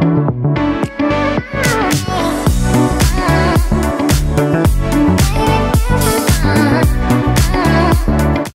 Bye.